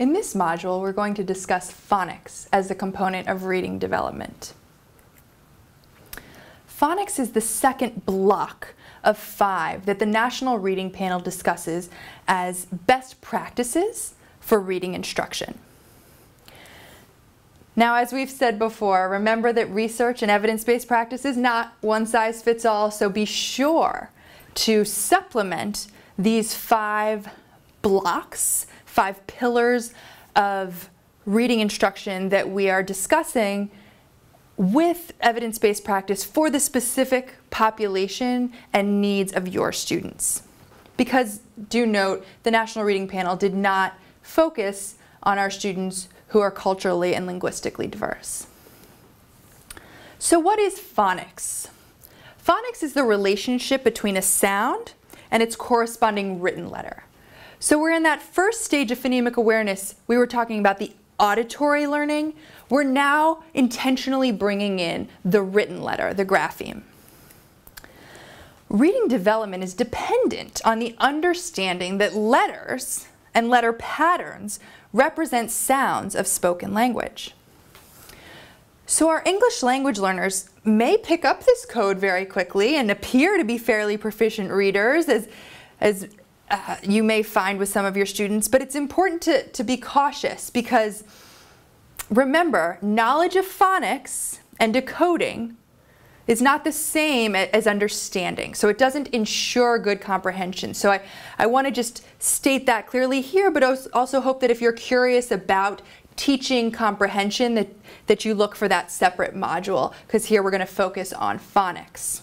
In this module, we're going to discuss phonics as a component of reading development. Phonics is the second block of five that the National Reading Panel discusses as best practices for reading instruction. Now, as we've said before, remember that research and evidence-based practice is not one size fits all, so be sure to supplement these five blocks, five pillars of reading instruction that we are discussing with evidence-based practice for the specific population and needs of your students. Because do note, the National Reading Panel did not focus on our students who are culturally and linguistically diverse. So what is phonics? Phonics is the relationship between a sound and its corresponding written letter. So we're in that first stage of phonemic awareness, we were talking about the auditory learning. We're now intentionally bringing in the written letter, the grapheme. Reading development is dependent on the understanding that letters and letter patterns represent sounds of spoken language. So our English language learners may pick up this code very quickly and appear to be fairly proficient readers as, as uh, you may find with some of your students, but it's important to, to be cautious because remember, knowledge of phonics and decoding is not the same as understanding. So it doesn't ensure good comprehension. So I, I want to just state that clearly here, but also hope that if you're curious about teaching comprehension that, that you look for that separate module because here we're going to focus on phonics.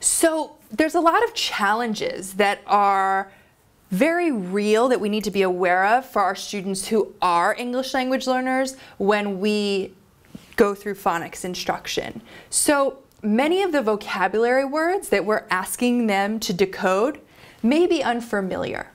So there's a lot of challenges that are very real that we need to be aware of for our students who are English language learners when we go through phonics instruction. So many of the vocabulary words that we're asking them to decode may be unfamiliar.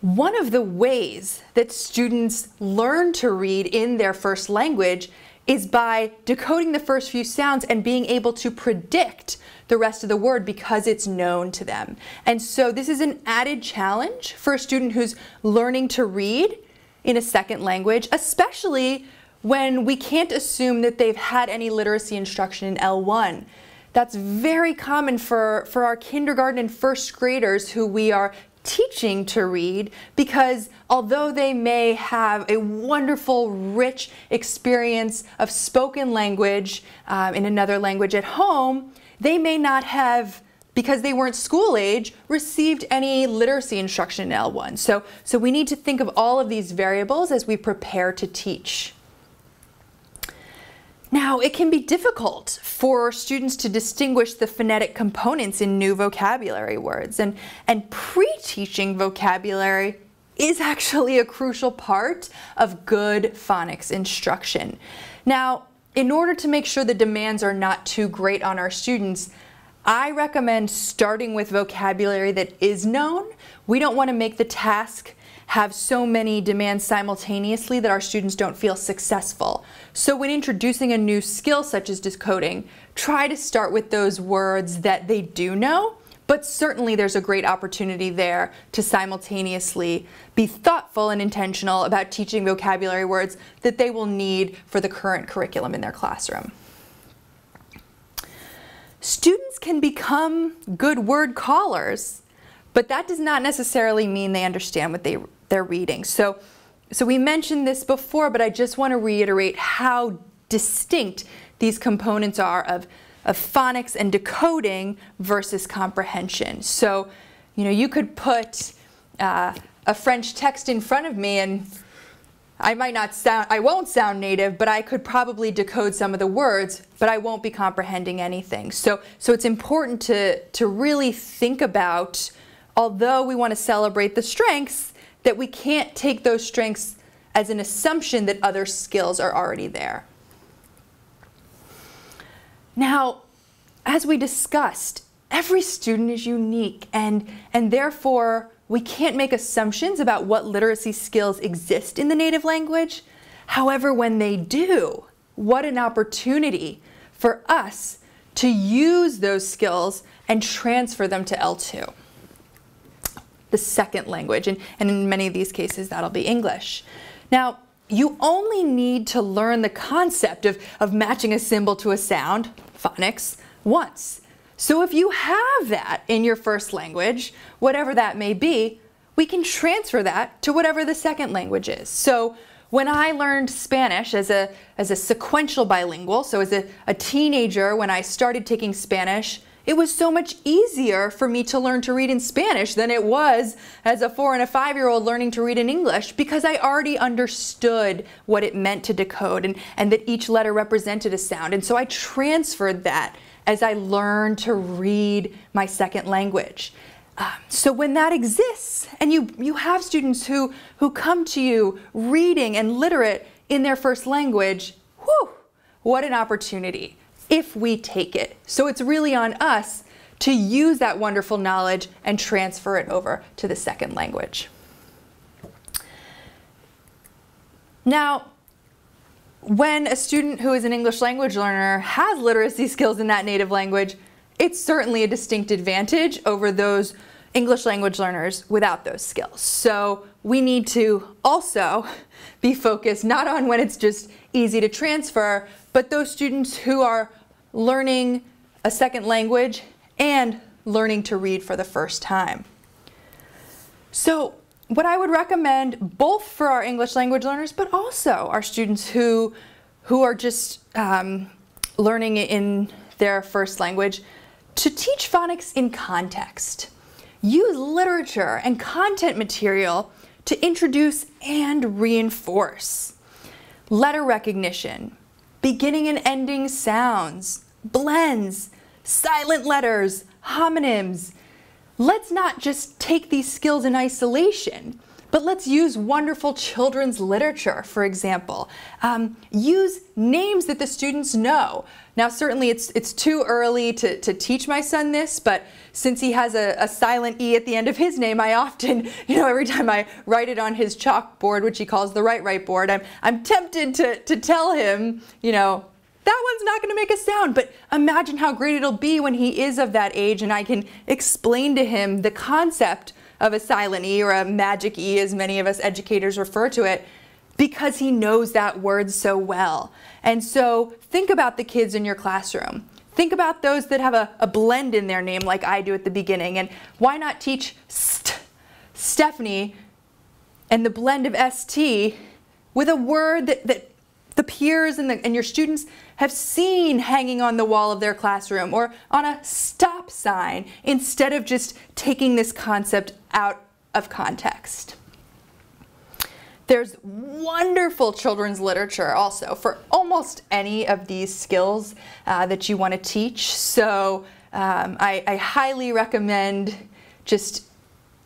One of the ways that students learn to read in their first language is by decoding the first few sounds and being able to predict the rest of the word because it's known to them. And so this is an added challenge for a student who's learning to read in a second language, especially when we can't assume that they've had any literacy instruction in L1. That's very common for, for our kindergarten and first graders who we are teaching to read because although they may have a wonderful, rich experience of spoken language um, in another language at home, they may not have because they weren't school age, received any literacy instruction in L1. So, so we need to think of all of these variables as we prepare to teach. Now, it can be difficult for students to distinguish the phonetic components in new vocabulary words, and, and pre-teaching vocabulary is actually a crucial part of good phonics instruction. Now, in order to make sure the demands are not too great on our students, I recommend starting with vocabulary that is known. We don't want to make the task have so many demands simultaneously that our students don't feel successful. So when introducing a new skill such as decoding, try to start with those words that they do know, but certainly there's a great opportunity there to simultaneously be thoughtful and intentional about teaching vocabulary words that they will need for the current curriculum in their classroom. Students can become good word callers but that does not necessarily mean they understand what they, they're reading. So, so we mentioned this before, but I just want to reiterate how distinct these components are of, of phonics and decoding versus comprehension. So, you know, you could put uh, a French text in front of me and I might not sound, I won't sound native, but I could probably decode some of the words, but I won't be comprehending anything. So, so it's important to, to really think about although we want to celebrate the strengths, that we can't take those strengths as an assumption that other skills are already there. Now, as we discussed, every student is unique and, and therefore we can't make assumptions about what literacy skills exist in the native language. However, when they do, what an opportunity for us to use those skills and transfer them to L2. The second language. And, and in many of these cases, that'll be English. Now, you only need to learn the concept of, of matching a symbol to a sound, phonics, once. So if you have that in your first language, whatever that may be, we can transfer that to whatever the second language is. So when I learned Spanish as a, as a sequential bilingual, so as a, a teenager when I started taking Spanish, it was so much easier for me to learn to read in Spanish than it was as a four and a five year old learning to read in English because I already understood what it meant to decode and, and that each letter represented a sound. And so I transferred that as I learned to read my second language. Um, so when that exists and you, you have students who, who come to you reading and literate in their first language, whew, what an opportunity if we take it. So it's really on us to use that wonderful knowledge and transfer it over to the second language. Now, when a student who is an English language learner has literacy skills in that native language, it's certainly a distinct advantage over those English language learners without those skills. So we need to also be focused not on when it's just easy to transfer, but those students who are learning a second language and learning to read for the first time. So what I would recommend both for our English language learners, but also our students who, who are just um, learning in their first language, to teach phonics in context. Use literature and content material to introduce and reinforce. Letter recognition, beginning and ending sounds, blends, silent letters, homonyms, let's not just take these skills in isolation, but let's use wonderful children's literature, for example. Um, use names that the students know. Now, certainly it's, it's too early to, to teach my son this, but since he has a, a, silent E at the end of his name, I often, you know, every time I write it on his chalkboard, which he calls the right right board, I'm, I'm tempted to, to tell him, you know, that one's not going to make a sound. But imagine how great it'll be when he is of that age and I can explain to him the concept of a silent E or a magic E, as many of us educators refer to it, because he knows that word so well. And so think about the kids in your classroom. Think about those that have a, a blend in their name like I do at the beginning. And why not teach st Stephanie and the blend of ST with a word that, that the peers and, the, and your students have seen hanging on the wall of their classroom or on a stop sign instead of just taking this concept out of context. There's wonderful children's literature also for almost any of these skills uh, that you want to teach. So um, I, I highly recommend just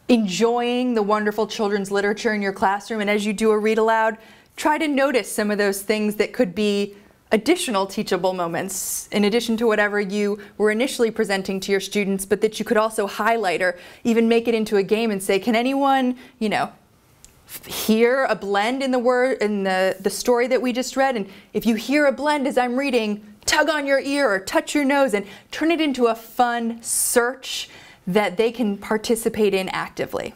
enjoying the wonderful children's literature in your classroom. And as you do a read aloud, try to notice some of those things that could be additional teachable moments in addition to whatever you were initially presenting to your students, but that you could also highlight or even make it into a game and say, can anyone, you know, hear a blend in the word in the, the story that we just read? And if you hear a blend as I'm reading, tug on your ear or touch your nose and turn it into a fun search that they can participate in actively.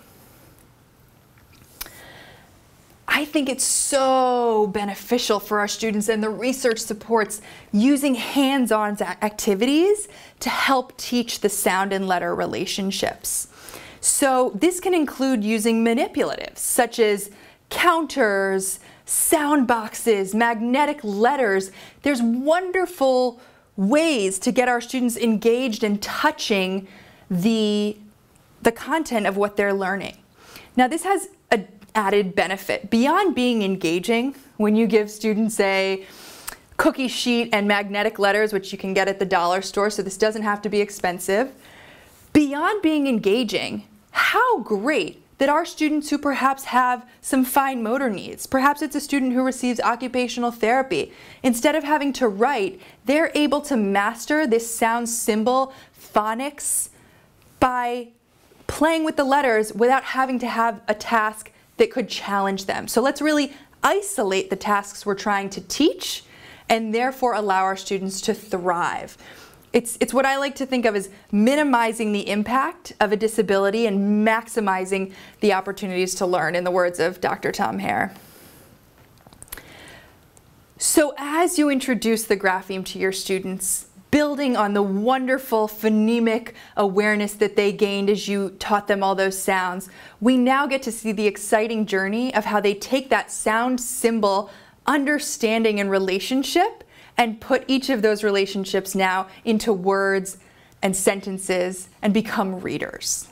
I think it's so beneficial for our students and the research supports using hands-on activities to help teach the sound and letter relationships. So this can include using manipulatives such as counters, sound boxes, magnetic letters. There's wonderful ways to get our students engaged and touching the, the content of what they're learning. Now this has a added benefit. Beyond being engaging, when you give students a cookie sheet and magnetic letters, which you can get at the dollar store, so this doesn't have to be expensive, beyond being engaging, how great that our students who perhaps have some fine motor needs, perhaps it's a student who receives occupational therapy, instead of having to write, they're able to master this sound symbol phonics by playing with the letters without having to have a task that could challenge them. So let's really isolate the tasks we're trying to teach and therefore allow our students to thrive. It's, it's what I like to think of as minimizing the impact of a disability and maximizing the opportunities to learn, in the words of Dr. Tom Hehir. So as you introduce the grapheme to your students, building on the wonderful phonemic awareness that they gained as you taught them all those sounds, we now get to see the exciting journey of how they take that sound symbol understanding and relationship and put each of those relationships now into words and sentences and become readers.